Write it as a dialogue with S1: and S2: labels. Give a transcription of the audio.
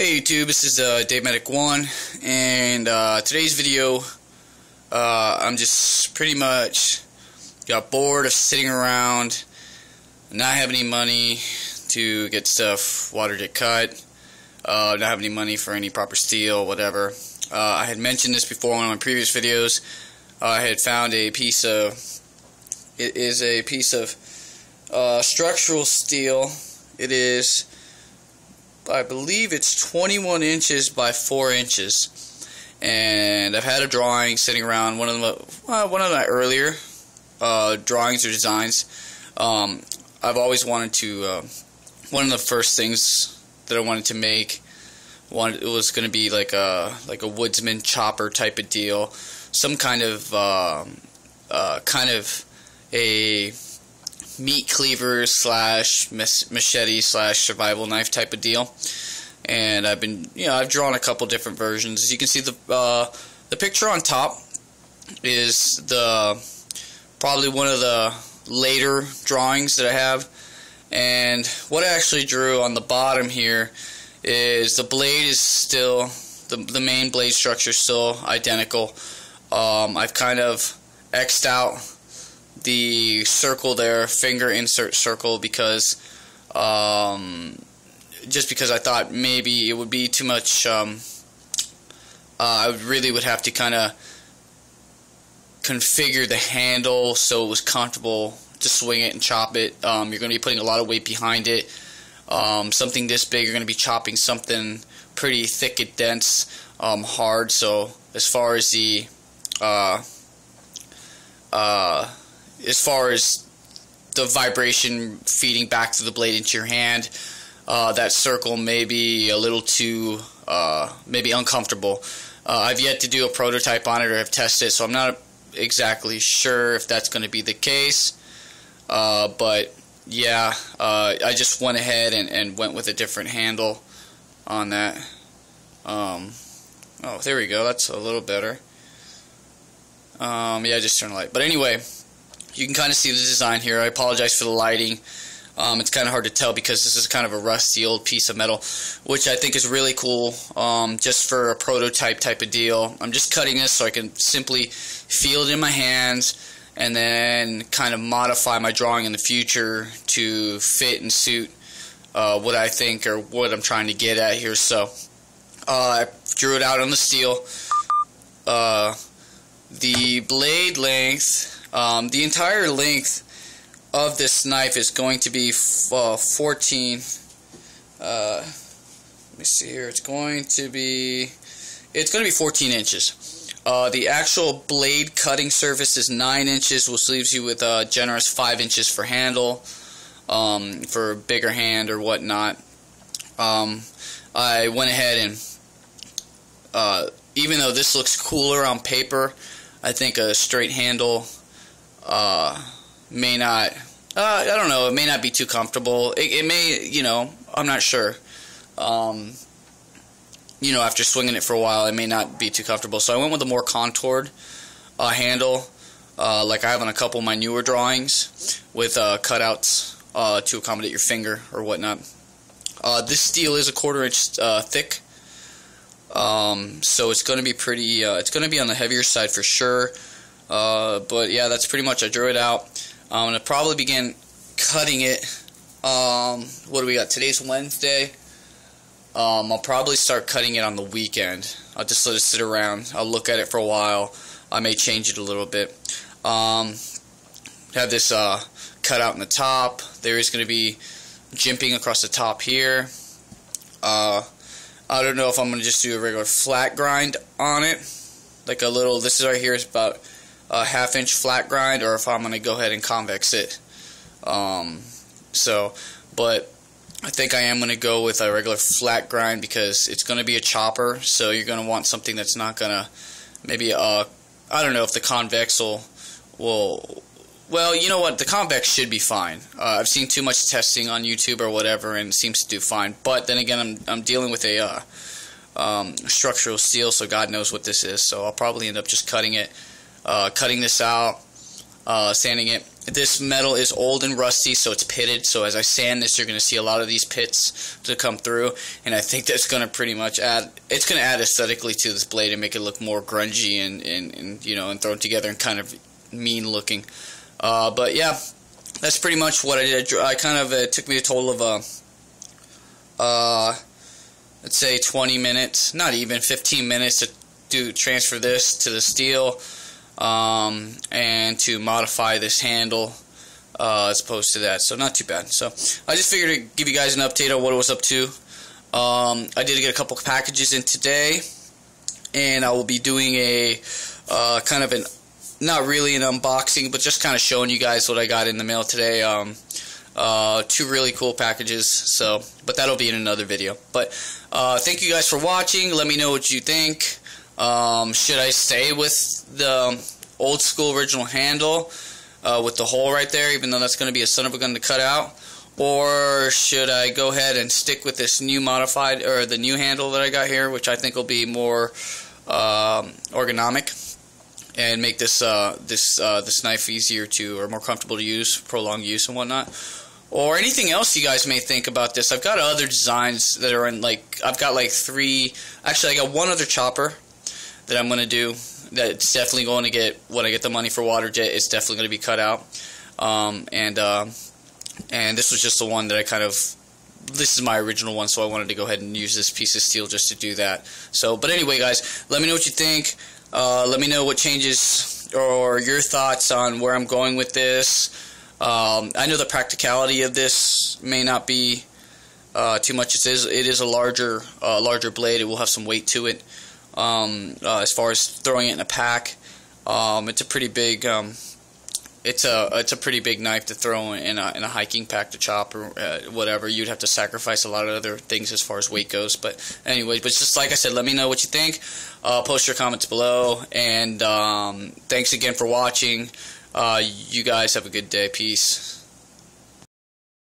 S1: Hey YouTube, this is uh, Davematic One, and uh, today's video, uh, I'm just pretty much got bored of sitting around, not having any money to get stuff water jet cut, uh, not having any money for any proper steel, whatever. Uh, I had mentioned this before in one of my previous videos. I had found a piece of, it is a piece of uh, structural steel. It is I believe it's 21 inches by 4 inches. And I've had a drawing sitting around, one of the, uh, one of my earlier uh, drawings or designs. Um, I've always wanted to, uh, one of the first things that I wanted to make, wanted, it was going to be like a, like a woodsman chopper type of deal. Some kind of, um, uh, kind of a meat cleaver slash machete slash survival knife type of deal. And I've been, you know, I've drawn a couple different versions. As you can see, the uh, the picture on top is the probably one of the later drawings that I have. And what I actually drew on the bottom here is the blade is still the the main blade structure is still identical. Um, I've kind of xed out the circle there, finger insert circle, because um, just because I thought maybe it would be too much. Um, uh, I really would have to kind of configure the handle so it was comfortable to swing it and chop it. Um, you're going to be putting a lot of weight behind it. Um, something this big, you're going to be chopping something pretty thick and dense, um, hard. So as far as the uh, uh, as far as the vibration feeding back to the blade into your hand, uh, that circle may be a little too uh, maybe uncomfortable. Uh, I've yet to do a prototype on it or have tested it, so I'm not exactly sure if that's going to be the case. Uh, but yeah, uh, I just went ahead and, and, went with a different handle on that. Um, oh, there we go. That's a little better. Um, yeah, I just turn the light. But anyway, you can kind of see the design here. I apologize for the lighting. Um, it's kind of hard to tell because this is kind of a rusty old piece of metal, which I think is really cool um, just for a prototype type of deal. I'm just cutting this so I can simply feel it in my hands and then kind of modify my drawing in the future to fit and suit uh, what I think or what I'm trying to get at here. So uh, I drew it out on the steel. Uh, the blade length um, the entire length of this knife is going to be uh, 14. Uh, let me see here. It's going to be. It's going to be 14 inches. Uh, the actual blade cutting surface is 9 inches, which leaves you with a generous 5 inches for handle, um, for a bigger hand or whatnot. Um, I went ahead and, uh, even though this looks cooler on paper, I think a straight handle uh, may not. Uh, I don't know. It may not be too comfortable. It, it may, you know, I'm not sure. Um, you know, after swinging it for a while, it may not be too comfortable. So I went with a more contoured uh, handle, uh, like I have on a couple of my newer drawings, with uh, cutouts uh, to accommodate your finger or whatnot. Uh, this steel is a quarter inch uh, thick, um, so it's going to be pretty. it's going to be on the heavier side for sure. Uh, but yeah, that's pretty much. I drew it out. I'm gonna probably begin cutting it. Um, what do we got? Today's Wednesday. Um, I'll probably start cutting it on the weekend. I'll just let it sit around. I'll look at it for a while. I may change it a little bit. Um, have this uh, cut out in the top. There is going to be jimping across the top here. Uh, I don't know if I'm going to just do a regular flat grind on it. Like a little, this is right here is about a half inch flat grind or if I'm going to go ahead and convex it. Um, so, but I think I am going to go with a regular flat grind because it's going to be a chopper, so you're going to want something that's not going to maybe uh I don't know if the convex will will well, you know what? The convex should be fine. Uh, I've seen too much testing on YouTube or whatever, and it seems to do fine. But then again, I'm I'm dealing with a uh, um, structural steel, so God knows what this is. So I'll probably end up just cutting it uh, cutting this out, uh, sanding it. this metal is old and rusty, so it's pitted. So as I sand this, you're going to see a lot of these pits to come through, and I think that's going to pretty much add. It's going to add aesthetically to this blade and make it look more grungy and, and, and you know and thrown together and kind of mean looking. Uh, but yeah, that's pretty much what I did. I kind of it took me a total of uh, uh, let's say 20 minutes, not even 15 minutes to do transfer this to the steel um, and to modify this handle uh, as opposed to that. So not too bad. So I just figured to give you guys an update on what it was up to. Um, I did get a couple packages in today, and I will be doing a uh, kind of an not really an unboxing, but just kind of showing you guys what I got in the mail today. Um, uh, two really cool packages. So, but that'll be in another video. But uh, thank you guys for watching. Let me know what you think. Um, should I stay with the old school original handle uh, with the hole right there, even though that's going to be a son of a gun to cut out? Or should I go ahead and stick with this new modified, or the new handle that I got here, which I think will be more um, ergonomic and make this uh, this uh, this knife easier to, or more comfortable to use, prolonged use and whatnot? or anything else you guys may think about this. I've got other designs that are in like I've got like three. Actually, I got one other chopper that I'm going to do. That's definitely going to get when I get the money for water jet. It's definitely going to be cut out. Um, and uh, and this was just the one that I kind of. This is my original one, so I wanted to go ahead and use this piece of steel just to do that. So, but anyway, guys, let me know what you think. Uh, let me know what changes or your thoughts on where I'm going with this. Um, I know the practicality of this may not be uh, too much. It is it is a larger uh, larger blade. It will have some weight to it um, uh, as far as throwing it in a pack. Um, it's a pretty big. Um, it's a it's a pretty big knife to throw in a, in a hiking pack to chop or uh, whatever. You'd have to sacrifice a lot of other things as far as weight goes. But anyway, but just like I said, let me know what you think. Uh, post your comments below, and um, thanks again for watching. Uh, you guys have a good day. Peace.